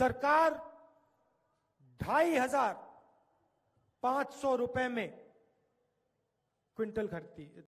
सरकार ढाई हज़ार पाँच सौ रुपए में क्विंटल खरीदती